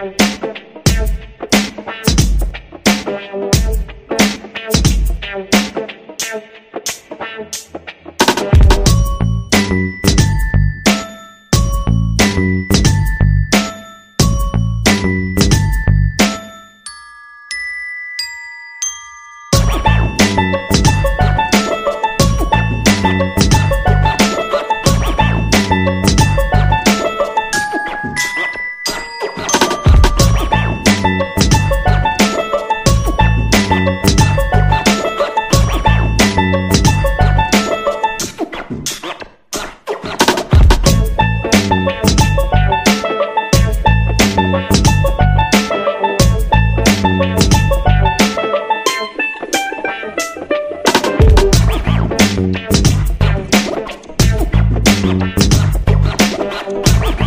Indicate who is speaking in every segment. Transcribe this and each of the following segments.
Speaker 1: Thank you.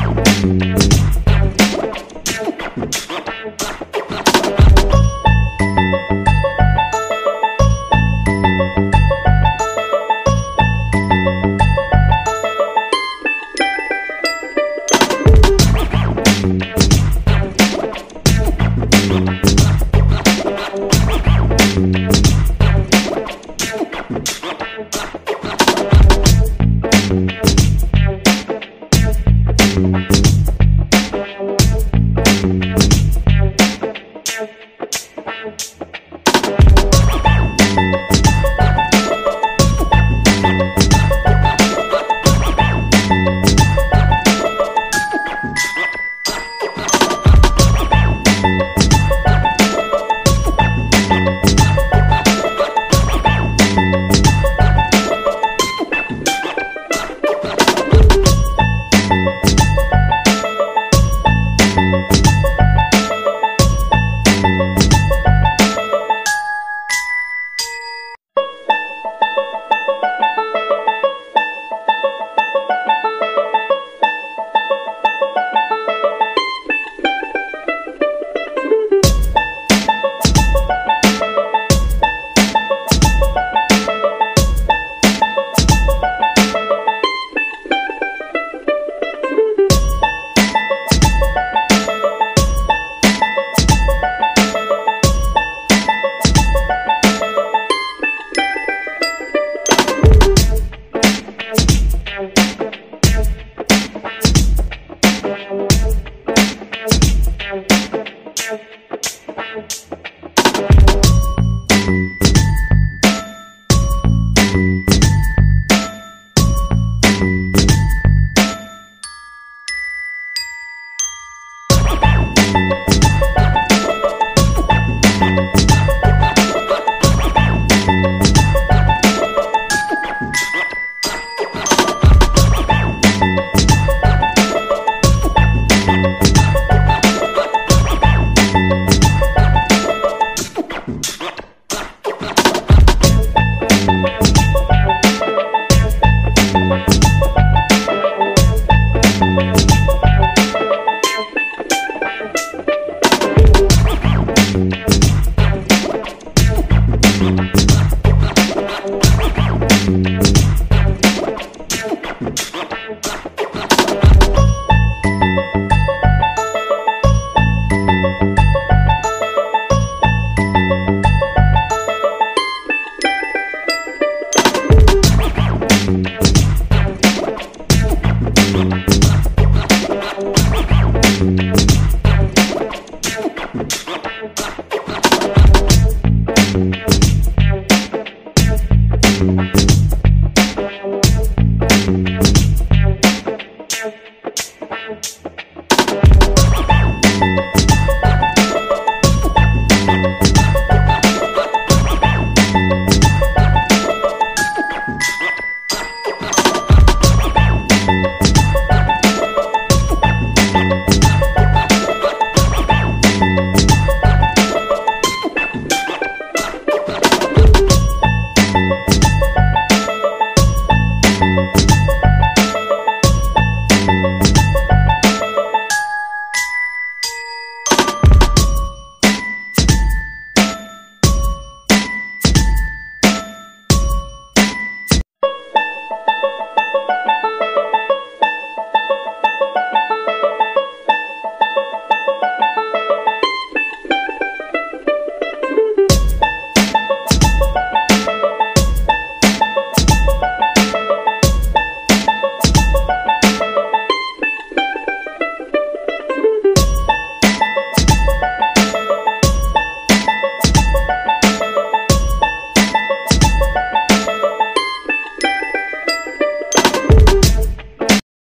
Speaker 2: Música